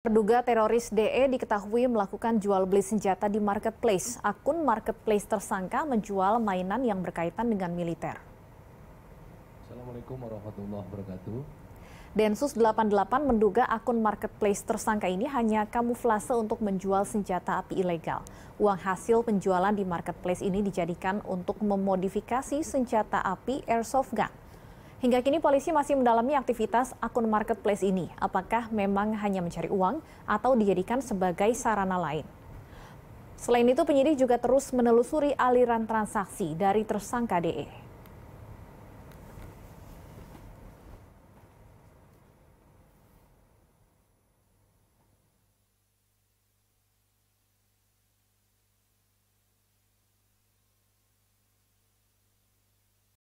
Terduga teroris DE diketahui melakukan jual beli senjata di marketplace. Akun marketplace tersangka menjual mainan yang berkaitan dengan militer. Assalamualaikum warahmatullahi wabarakatuh. Densus 88 menduga akun marketplace tersangka ini hanya kamuflase untuk menjual senjata api ilegal. Uang hasil penjualan di marketplace ini dijadikan untuk memodifikasi senjata api airsoft gun. Hingga kini polisi masih mendalami aktivitas akun marketplace ini. Apakah memang hanya mencari uang atau dijadikan sebagai sarana lain? Selain itu, penyidik juga terus menelusuri aliran transaksi dari tersangka DE.